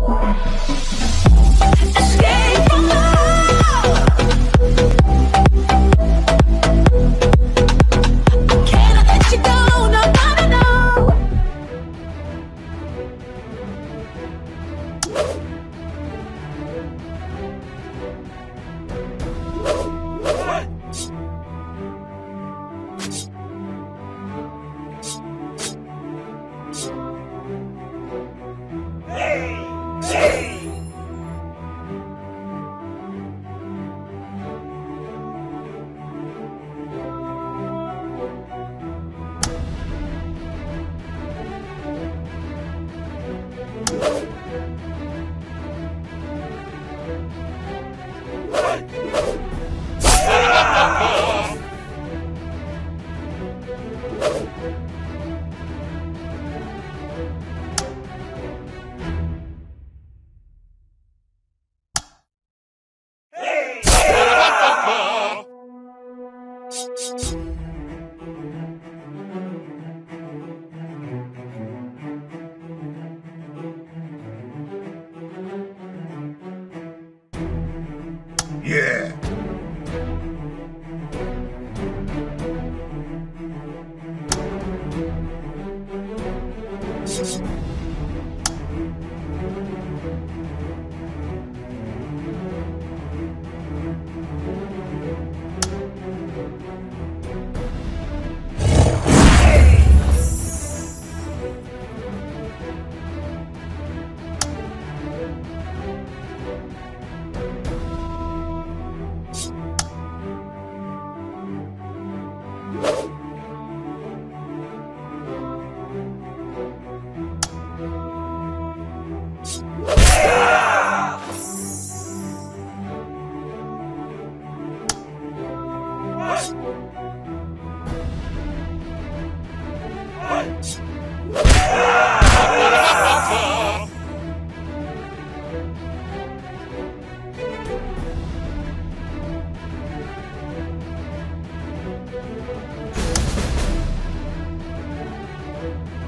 Música Yeah. up. up.